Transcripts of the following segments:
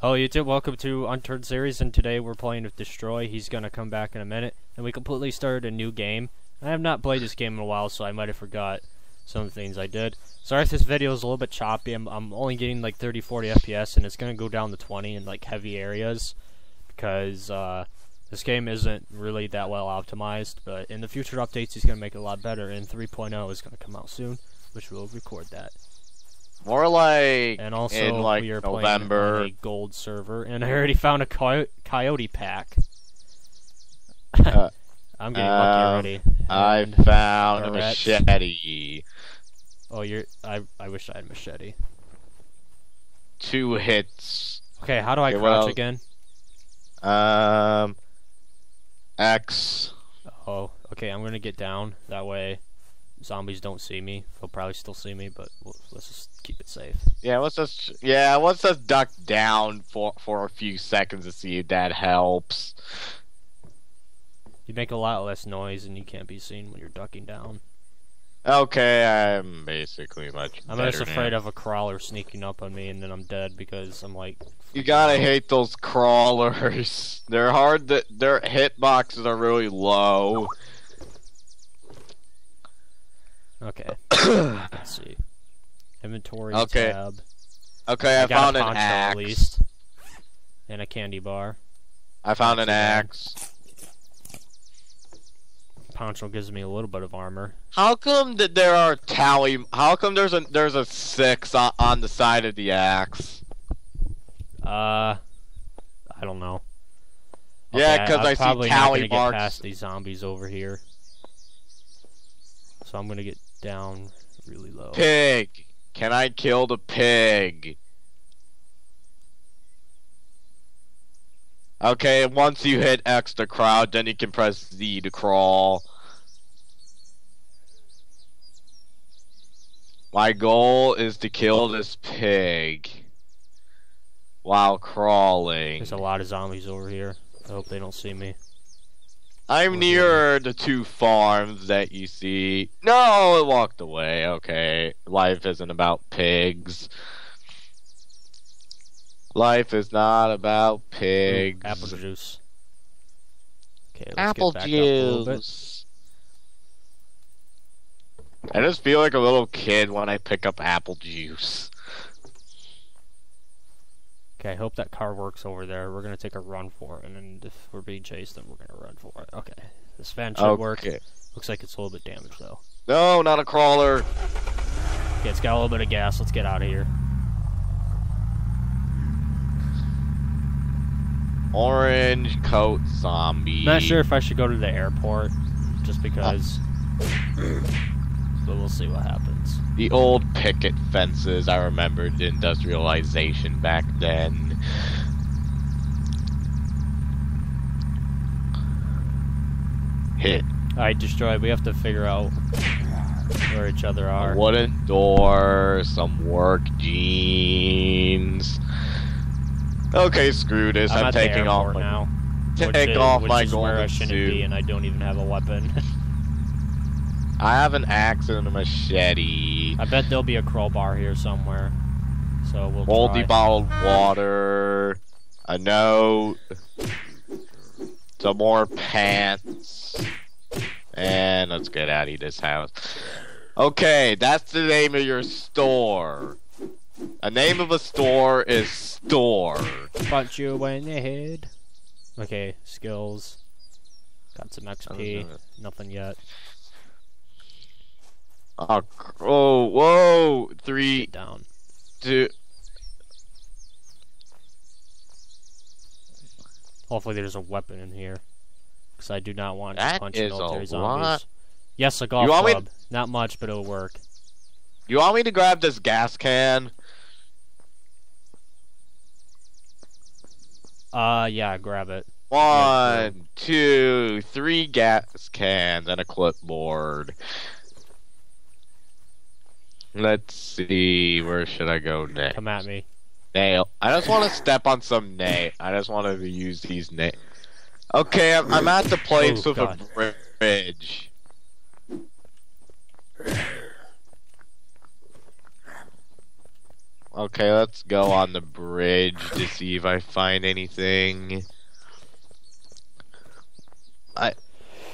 Hello YouTube, welcome to Unturned Series, and today we're playing with Destroy. He's gonna come back in a minute, and we completely started a new game. I have not played this game in a while, so I might have forgot some things I did. Sorry if this video is a little bit choppy, I'm, I'm only getting like 30-40 FPS, and it's gonna go down to 20 in like heavy areas, because uh, this game isn't really that well optimized, but in the future updates he's gonna make it a lot better, and 3.0 is gonna come out soon, which we'll record that. More like And also, in like we are November. playing on a gold server, and I already found a coy coyote pack. Uh, I'm getting um, lucky already. I And- found a machete. oh, you're. I. I wish I had machete. Two hits. Okay, how do I Okay, crouch well- again? Um. X. Oh, okay. I'm gonna get down. That way, zombies don't see me. They'll probably still see me, but we'll, let's just keep it safe. Yeah, let's just yeah, let's just duck down for for a few seconds to see if that helps. You make a lot less noise, and you can't be seen when you're ducking down. Okay, I'm basically much. I'm just afraid now. of a crawler sneaking up on me, and then I'm dead because I'm like. You gotta hate those crawlers. They're hard. To, their hitboxes are really low. Okay. Let's see. Inventory Okay, tab. Okay, I, got found an axe. at least. And a candy bar. I found an axe. Poncho gives me a little bit of armor. How come that there are tally? How come there's a there's a six on, on the side of the axe? Uh, I don't know. Yeah, because I'm I see tally marks. past these zombies over here. So I'm gonna get down really low. Pig. Can I kill the pig? Okay, once you hit X to crowd, then you can press Z to crawl. My goal is to kill this pig while crawling. There's a lot of zombies over here. I hope they don't see me. I'm Over near the two farms that you see. No, it walked away. Okay. Life isn't about pigs. Life is not about Ooh, pigs. apple juice. Okay, let's Apple get back up a bit. juice. I just feel like a little kid when I pick up apple juice. Okay, I hope that car works over there. We're gonna take a run for it, and then if we're being chased, then we're gonna run for it. Okay, this fan should work. Okay. Looks like it's a little bit damaged though. No, not a crawler. Okay, it's got a little bit of gas. Let's get out of here. Orange coat zombie. Not sure if I should go to the airport, just because. but we'll see what happens. The old picket fences, I remembered the industrialization back then. Hit Alright, destroyed. We have to figure out where each other a are. wooden door, some work jeans. Okay, screw this. I'm, I'm, at the taking off my now. which take is, off which my is where I shouldn't be, and I don't even have a weapon. I have an axe and a machete. I bet there'll be a crowbar here somewhere. So we'll Moldy try. bottled water, a note, some more pants, and let's get out of this house. Okay, that's the name of your store. A name of a store is store. Punch you in the head. Okay, skills. Got some XP. Nothing yet. Oh, oh, whoa! Three, down. two. Hopefully there's a weapon in here. Because I do not want to That punch is a military lot. Yes, a golf me- club. Not much, but it'll work. You want me to grab this gas can? Uh, yeah, grab it. One, two, three gas cans and a clipboard. Let's see, where should I go next? Come at me. Nail. I just want to step on some nail. I just want to use these nail. Okay, I'm, I'm at the place Oh, with God. a bridge. Okay, let's go on the bridge to see if I find anything. I.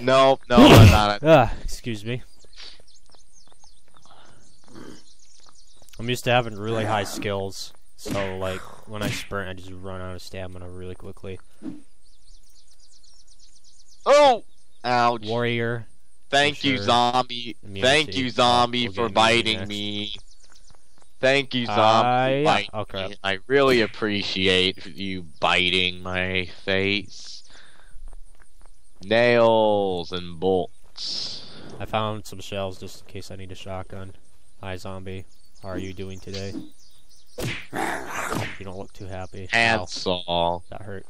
Nope, no, I'm not. Ah, excuse me. I'm used to having really high skills, so like when I sprint, I just run out of stamina really quickly. Oh! Ouch. Warrior, Thank you, sure. zombie. Immunity. Thank you, zombie, we'll for biting next. me. Thank you, Uh, zombie. yeah. for biting Oh, crap. me. I really appreciate you biting my face. Nails and bolts. I found some shells just in case I need a shotgun. Hi, zombie. How are you doing today? You don't look too happy. Ow, Handsaw. that hurt.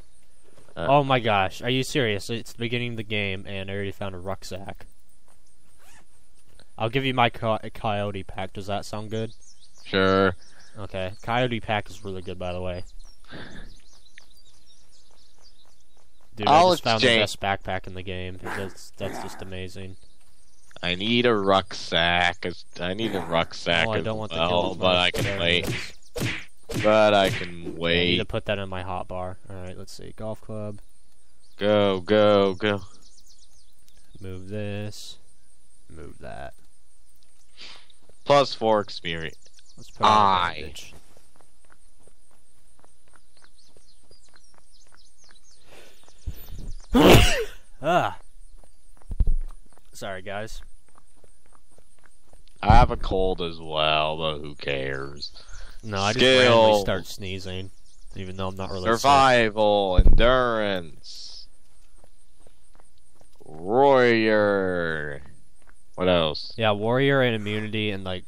Uh, oh my gosh, are you serious? It's the beginning of the game, and I already found a rucksack. I'll give you my co- coyote pack. Does that sound good? Sure. Okay, coyote pack is really good, by the way. Dude, I'll I just found the best backpack in the game. That's that's just amazing. I need a rucksack. I need a rucksack oh, I don't want the well, but I can wait. But I can wait. I need to put that in my hot bar. All right, let's see. Golf club. Go, go, go. Move this. Move that. Plus four experience. Let's put on Aye. advantage. ah. Sorry, guys. I have a cold as well, but who cares? No, I just randomly start sneezing, even though I'm not really sick. Survival, endurance, warrior. What else? Yeah, warrior and immunity and like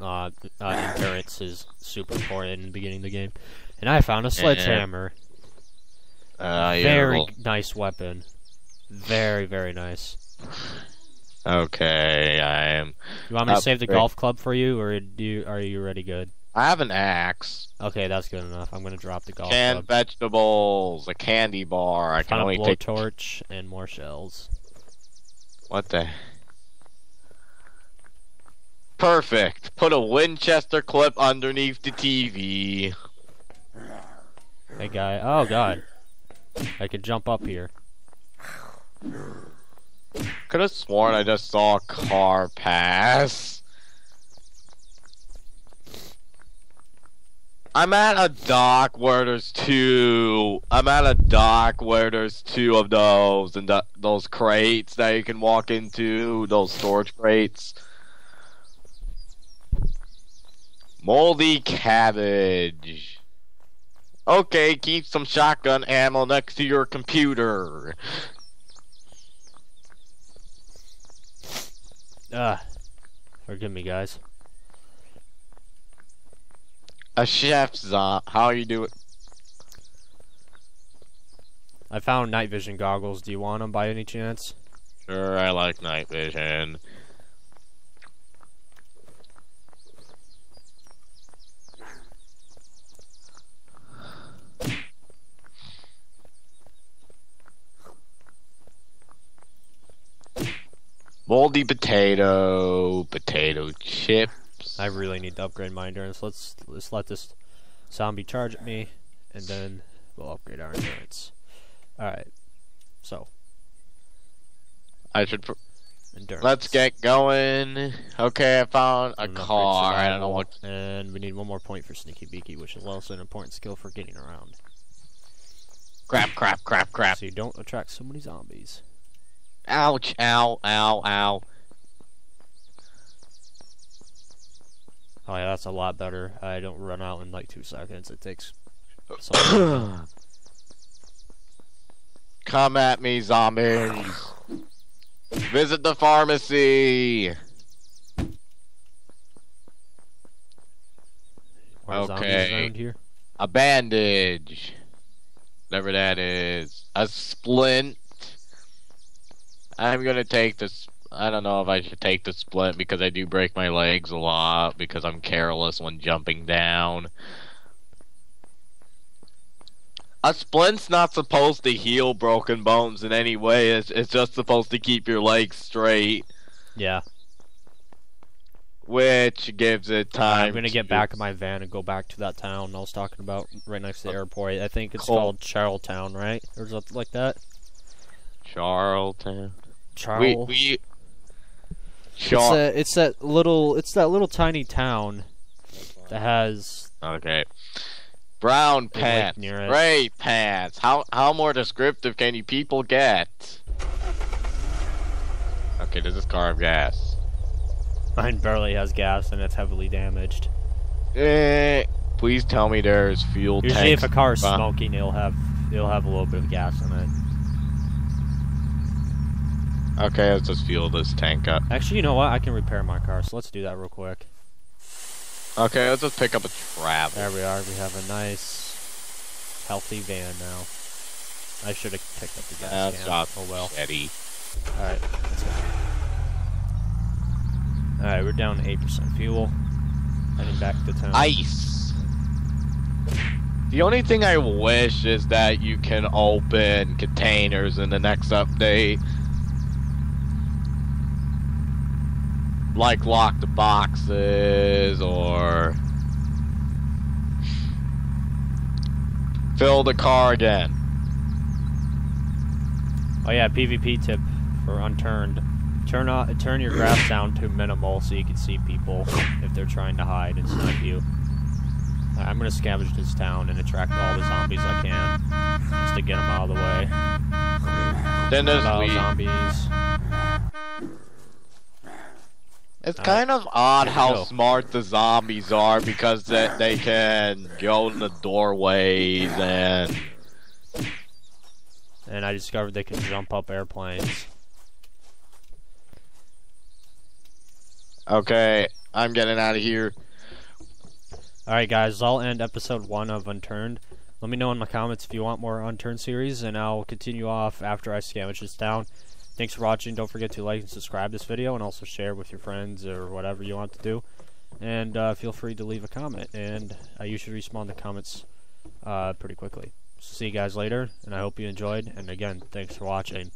uh, uh, endurance is super important in the beginning of the game. And I found a sledgehammer. Uh, yeah, very well, nice weapon. Very very nice. Okay, I am. You want me to save the golf club for you, or do you, are you already good? I have an axe. Okay, that's good enough. I'm gonna drop the golf Canned club. vegetables, a candy bar. I can Found a only take. blowtorch and more shells. What the? Perfect. Put a Winchester clip underneath the TV. Hey guy. Oh god. I could jump up here. Could have sworn I just saw a car pass. I'm at a dock where there's two. I'm at a dock where there's two of those and th those crates that you can walk into. Those storage crates. Moldy cabbage. Okay, keep some shotgun ammo next to your computer. Ah. Forgive me, guys. A chef's on. How you doing? I found night vision goggles. Do you want them by any chance? Sure, I like night vision. Moldy potato, potato chips. I really need to upgrade my endurance. Let's let's let this zombie charge at me, and then we'll upgrade our endurance. All right. So I should. Endurance. let's get going. Okay, I found a car. I don't know what. And we need one more point for sneaky beaky, which is also an important skill for getting around. Crap! Crap! Crap! Crap! So you don't attract so many zombies. Ouch! Ow! Ow! Ow! Oh yeah, that's a lot better. I don't run out in like two seconds. It takes. Come at me, zombies. Visit the pharmacy. Okay. here? A bandage. Whatever that is. A splint. I'm gonna take this. I don't know if I should take the splint because I do break my legs a lot because I'm careless when jumping down. A splint's not supposed to heal broken bones in any way. It's, it's just supposed to keep your legs straight. Yeah. which gives it time. I'm gonna get back in my van and go back to that town I was talking about right next to the uh, airport. I think it's Cool. called Charlestown, right? Or something like that. Charlton. We Charles. we. It's, Char- a, it's that little. It's that little tiny town that has. okay. Brown lake pants, near it. gray pants. How how more descriptive can you people get? Okay, does this car have gas? Mine barely has gas and it's heavily damaged. Eh, please tell me there's fuel Usually, if a car is smoking, it'll have it'll have a little bit of gas in it. Okay, let's just fuel this tank up. Actually, you know what? I can repair my car, so let's do that real quick. Okay, let's just pick up a trap. There we are. We have a nice, healthy van now. I should have picked up the gas can. Oh well. Eddie. Alright, let's go. Alright, we're down to 8% fuel. Heading back to town. Ice. The only thing I wish is that you can open containers in the next update. Like lock the boxes or fill the car again. Oh yeah, PvP tip for unturned. Turn on, turn your graphs down to minimal so you can see people if they're trying to hide and snipe you. I'm gonna scavenge this town and attract all the zombies I can, just to get them out of the way. Then there's zombies. It's kind of odd how go. smart the zombies are because they, they can go in the doorways and And I discovered they can jump up airplanes. okay, I'm getting out of here. Alright guys, I'll end episode 1 of Unturned. Let me know in the comments if you want more Unturned series, and I'll continue off after I scavenge this down. Thanks for watching, don't forget to like and subscribe this video, and also share with your friends or whatever you want to do. And uh, feel free to leave a comment, and I usually respond to comments uh, pretty quickly. So see you guys later, and I hope you enjoyed, and again, thanks for watching.